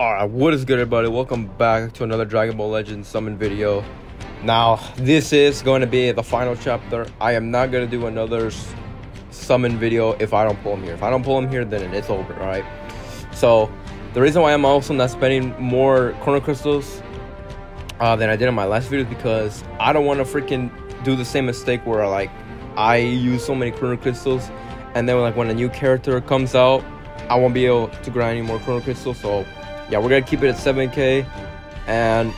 Alright, what is good everybody? Welcome back to another Dragon Ball Legends summon video. Now, this is going to be the final chapter. I am not going to do another summon video if I don't pull him here. If I don't pull him here, then it's over, alright? So, the reason why I'm also not spending more Chrono Crystals uh, than I did in my last video is because I don't want to freaking do the same mistake where like I use so many Chrono Crystals and then like when a new character comes out, I won't be able to grind any more Chrono Crystals, so yeah, we're gonna keep it at 7k, and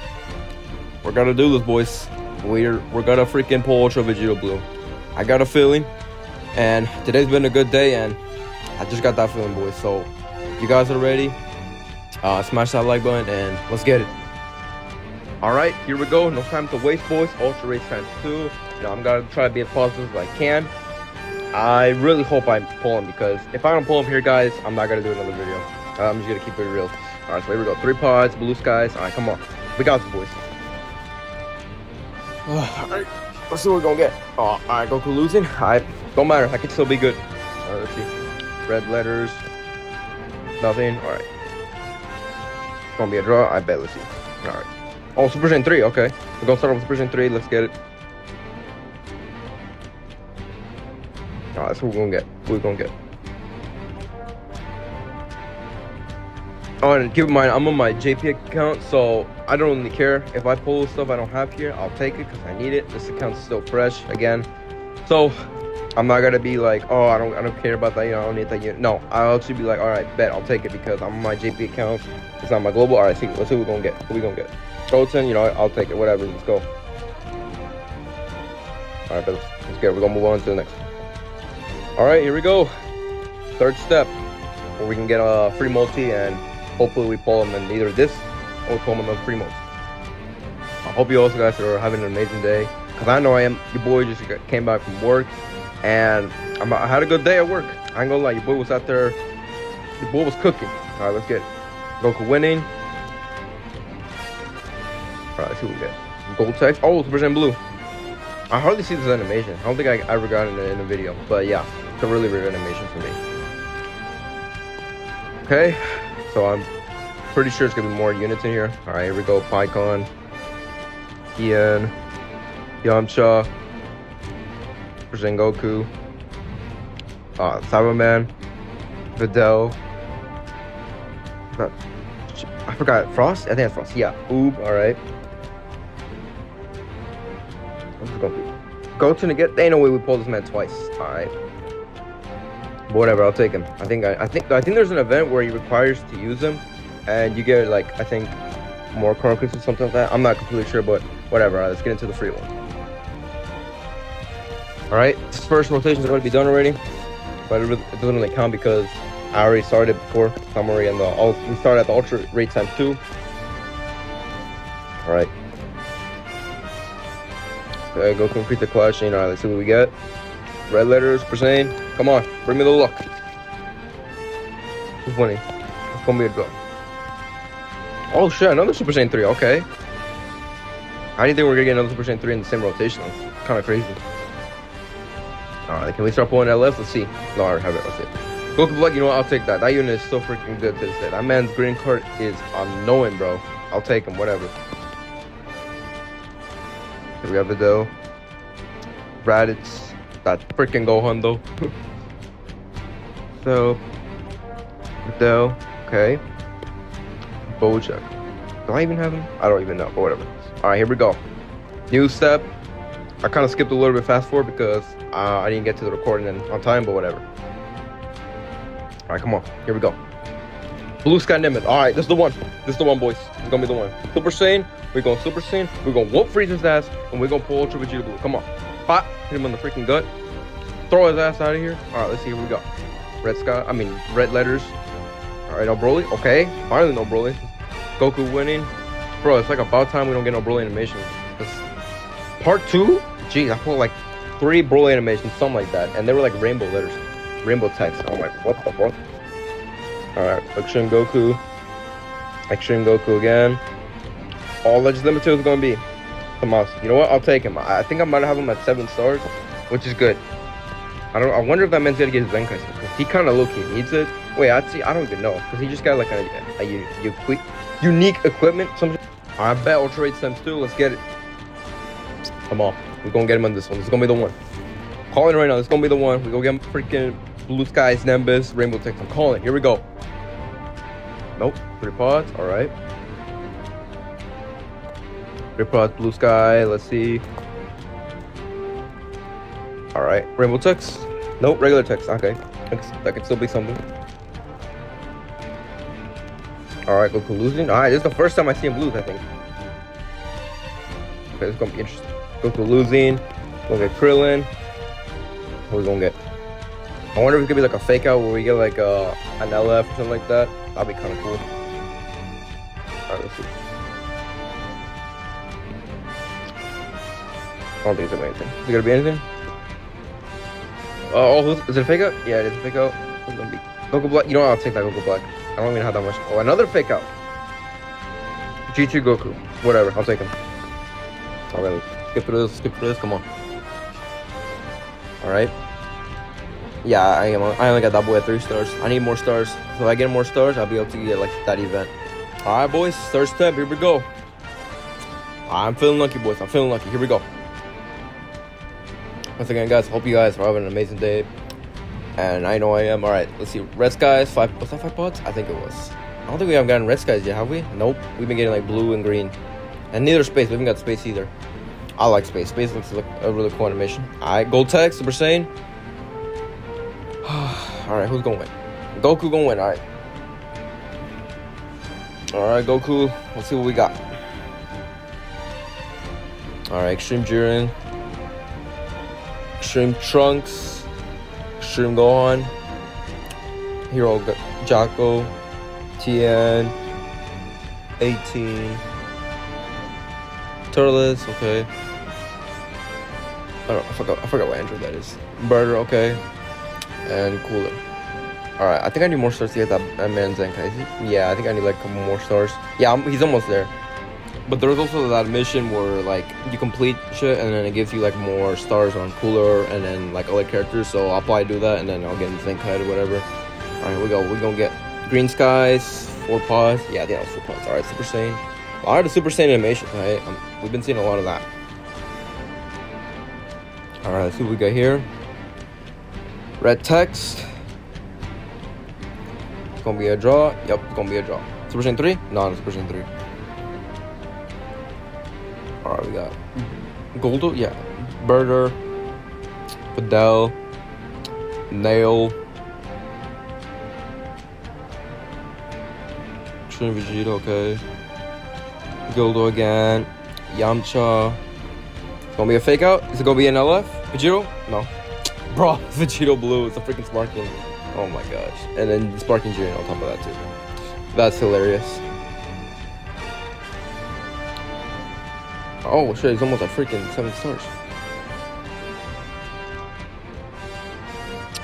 we're gonna do this, boys. We're we're gonna freaking pull Ultra Vegito Blue. I got a feeling, and today's been a good day, and I just got that feeling, boys. So, if you guys are ready, uh, smash that like button, and let's get it. All right, here we go. No time to waste, boys. Ultra Race times two. You know, I'm gonna try to be as positive as I can. I really hope I pull him because if I don't pull him here, guys, I'm not gonna do another video. I'm just gonna keep it real. All right, so here we go. Three pods, blue skies. All right, come on. We got this, boys. all right, let's see what we're gonna get. Oh, all right, Goku losing. All right, don't matter. I can still be good. All right, let's see. Red letters. Nothing. All right. It's gonna be a draw. I bet. Let's see. All right. Oh, Super Saiyan 3. Okay. We're gonna start with Super Saiyan 3. Let's get it. All right, that's what we're gonna get. We're gonna get. Oh, and keep in mind, I'm on my JP account, so I don't really care. If I pull stuff I don't have here, I'll take it because I need it. This account's still fresh again. So I'm not gonna be like, oh, I don't, I don't care about that. You know, I don't need that. Unit. No, I'll actually be like, all right, bet I'll take it because I'm on my JP account. It's not my global. All right, see, let's see what we're gonna get. What we gonna get? Goten, you know, I'll take it. Whatever, let's go. All right, let's, let's get. It. We're gonna move on to the next. All right, here we go. Third step, where we can get a free multi and hopefully we pull them in either this or free multi. I hope you also guys are having an amazing day. Cause I know I am. Your boy just came back from work, and I'm, i had a good day at work. I ain't gonna lie, your boy was out there. Your boy was cooking. All right, let's get. Goku winning. All right, let's see what we get. Gold text. Oh, Super Saiyan Blue. I hardly see this animation. I don't think I ever got it in a video, but yeah, it's a really weird animation for me. Okay, so I'm pretty sure it's gonna be more units in here. All right, here we go. Pikkon, Ian, Yamcha, Goku, uh, Cyberman, Videl. I forgot Frost. I think it's Frost. Yeah, Oob. All right. I'm just gonna be Goten again. Ain't no way we pull this man twice. All right. Whatever, I'll take him. I think I, I think I think there's an event where he requires to use them, and you get like I think more Chrono or something like that. I'm not completely sure, but whatever. All right, let's get into the free one. All right, this first rotation is going to be done already, but it, really, it doesn't really count because I already started before. Already in the we started at the ultra rate times two. All right. Okay, go complete the question. All right, let's see what we get. Red letters, percent. Come on, bring me the luck. Who's winning? It's gonna be a draw. Oh shit, another Super Saiyan 3, okay. I didn't think we were gonna get another Super Saiyan 3 in the same rotation. That's kind of crazy. Alright, can we start pulling LF? Let's see. No, I already have it. Let's see. Goku Blood, you know what? I'll take that. That unit is so freaking good to. That man's green card is unknowing, bro. I'll take him, whatever. Here we have the dough. Raditz. That freaking Gohan though. so, though, okay. Bojack. Do I even have him? I don't even know, or whatever. All right, here we go. New step. I kind of skipped a little bit fast forward because uh, I didn't get to the recording on time, but whatever. All right, come on. Here we go. Blue Sky Nimbus. All right, this is the one. This is the one, boys. It's gonna be the one. Super Saiyan. We're going Super Saiyan. We're gonna whoop Frieza's ass, and we're gonna pull Ultra Vegito Blue. Come on. Hot. Hit him in the freaking gut. Throw his ass out of here. All right, let's see. Here we go. Red sky. I mean, red letters. All right, no Broly. Okay, finally no Broly. Goku winning. Bro, it's like about time we don't get no Broly animation. part two? Jeez, I pulled like three Broly animations, something like that, and they were like rainbow letters, rainbow text. I'm like, what the fuck? All right, Extreme Goku. Extreme Goku again. All Legends Limited is gonna be You know what? I'll take him. I think I might have him at seven stars, which is good. I don't. I wonder if that man's gonna get his Zenkai. He kind of low key needs it. Wait, I see. I don't even know. Because he just got like a, a, a, a unique equipment. Some I bet Ultra Rates times too. Let's get it. Come on. We're to get him on this one. This is to be the one. Calling right now. This is to be the one. we go get him freaking Blue Skies, Nimbus, Rainbow Text. I'm calling. Here we go. Nope. Three pods. All right. Pods, Blue Sky. Let's see. All right. Rainbow Text. Nope. Regular text. Okay. That could still be something. Alright, Goku losing. Alright, this is the first time I see him lose, I think. Okay, this is gonna be interesting. Goku losing. We'll get Krillin. What we gonna get? I wonder if it could be like a fake out where we get like uh, an LF or something like that. That'd be kind of cool. Alright, let's see. I don't think it's gonna be anything. Is it gonna be anything? Uh, oh, is it a fake out? Yeah, it is a fake out. It's gonna be Goku Black. You know what? I'll take that Goku Black. I don't even have that much. Oh, another fake out. G2 Goku. Whatever. I'll take him. Alright, skip through this. Skip through this. Come on. Alright. Yeah, I am. I only got that boy at three stars. I need more stars. So if I get more stars, I'll be able to get like that event. Alright, boys. Third step. Here we go. I'm feeling lucky, boys. I'm feeling lucky. Here we go. Once again, guys, hope you guys are having an amazing day. And I know I am. Alright, let's see. Red Skies, five was that five pods? I think it was. I don't think we haven't gotten red skies yet, have we? Nope. We've been getting like blue and green. And neither space. We haven't got space either. I like space. Space looks like a really cool animation. Alright, Gold Tech, Super Saiyan. Alright, who's gonna win? Goku gonna win, alright. Alright, Goku. Let's see what we got. Alright, Extreme Jiren. Extreme Trunks. Extreme Gohan. Hero Jaco. Tien. 18. Turles, okay. I don't I forgot I forgot what Android that is. Burter, okay. And Cooler. Alright, I think I need more stars to get that, that man Zenkai. Yeah, I think I need like a couple more stars. Yeah, I'm, he's almost there. But there's also that mission where like you complete shit and then it gives you like more stars on Cooler and then like other characters. So I'll probably do that and then I'll get in Zenkai or whatever. Alright, we go. We're gonna get Green Skies, four pods. Yeah, think was four pods. Alright, Super Saiyan. A Alright, the Super Saiyan animation, right? Um, we've been seeing a lot of that. Alright, let's see what we got here. Red text. It's gonna be a draw. Yep, it's gonna be a draw. Super Saiyan 3? No, no, Super Saiyan 3. We got Goldo, yeah. Burter, Videl, Nail, Trin Vegeta, okay. Goldo again, Yamcha. Gonna be a fake out? Is it gonna be an LF? Vegito? No. Bro, Vegito Blue. It's a freaking Sparking. Oh my gosh. And then Sparking Jiren on top of that too. That's hilarious. Oh shit, he's almost at freaking seven stars.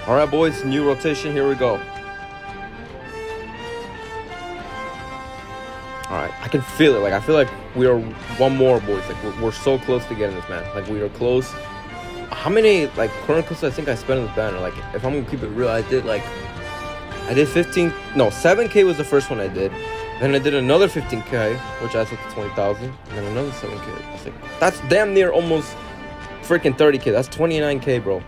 Alright boys, new rotation, here we go. Alright, I can feel it. Like, I feel like we are one more, boys. Like, we're, we're so close to getting this, man. Like, we are close. How many, like, chronicles I think I spent on this banner? Like, if I'm gonna keep it real, I did, like, I did 15, no, 7k was the first one I did. Then I did another 15k, which I took to 20,000. And then another 7k. I think that's damn near almost freaking 30k. That's 29k, bro.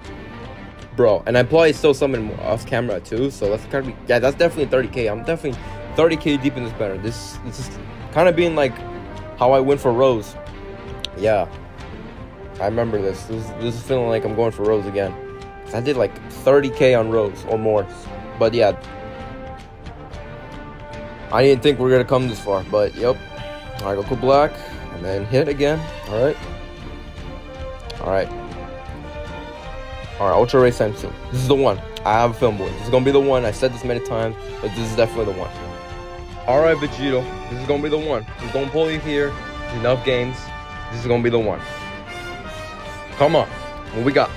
Bro, and I probably still summon off camera too, so that's kind of be, yeah, that's definitely 30k. I'm definitely 30k deep in this banner. This, this is kind of being like how I went for Rose. Yeah, I remember this. This, this is feeling like I'm going for Rose again. I did like 30k on Rose or more, but yeah, I didn't think we are gonna come this far, but yep. Alright, Goku Black, and then hit again. Alright. Alright. Alright, Ultra Ray two. This is the one. I have a film boy. This is gonna be the one. I said this many times, but this is definitely the one. Alright, Vegito. This is gonna be the one. We're gonna pull you here. Enough games. This is gonna be the one. Come on. What we got?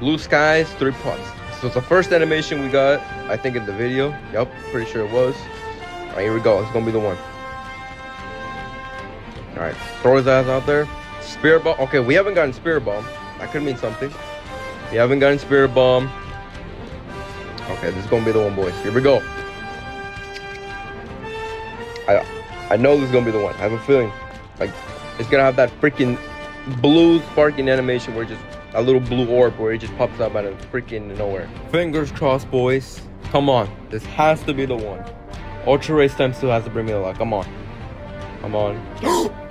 Blue skies, three pots. So it's the first animation we got, I think, in the video. Yep, pretty sure it was. All right, here we go. It's gonna be the one. All right, throw his ass out there. Spirit bomb. Okay, we haven't gotten spirit bomb. That could mean something. We haven't gotten spirit bomb. Okay, this is gonna be the one, boys. Here we go. I I know this is gonna be the one. I have a feeling. Like it's gonna have that freaking blue sparking animation where just a little blue orb where it just pops up out of freaking nowhere. Fingers crossed, boys. Come on. This has to be the one. Ultra Race times 2 has to bring me a lot. Come on. Come on.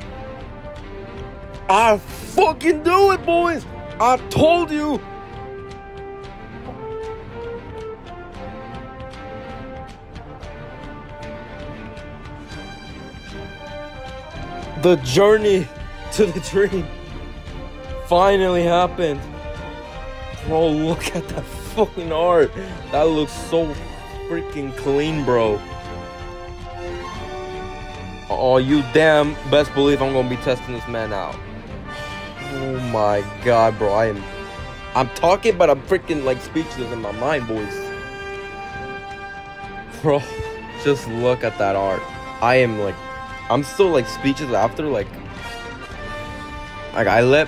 I fucking do it, boys! I told you! The journey to the dream finally happened. Bro, look at that fucking art. That looks so freaking clean, bro. Oh, you damn best believe I'm gonna be testing this man out. Oh my god, bro. I am I'm talking, but I'm freaking like speechless in my mind, boys. Bro, just look at that art. I am like I'm still like speechless after like like I let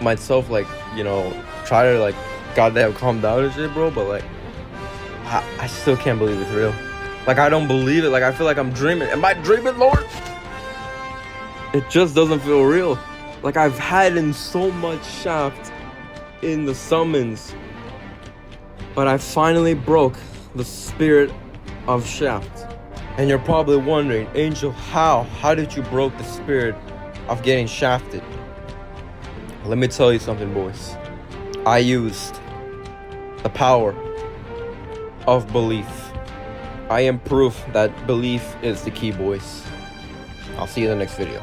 myself like, you know, try to like goddamn calm down and shit, bro, but like I, I still can't believe it's real. Like I don't believe it. Like I feel like I'm dreaming. Am I dreaming, Lord? It just doesn't feel real. Like I've had in so much shaft in the summons. But I finally broke the spirit of shaft. And you're probably wondering, Angel, how? How did you broke the spirit of getting shafted? Let me tell you something, boys. I used the power of belief. I am proof that belief is the key, boys. I'll see you in the next video.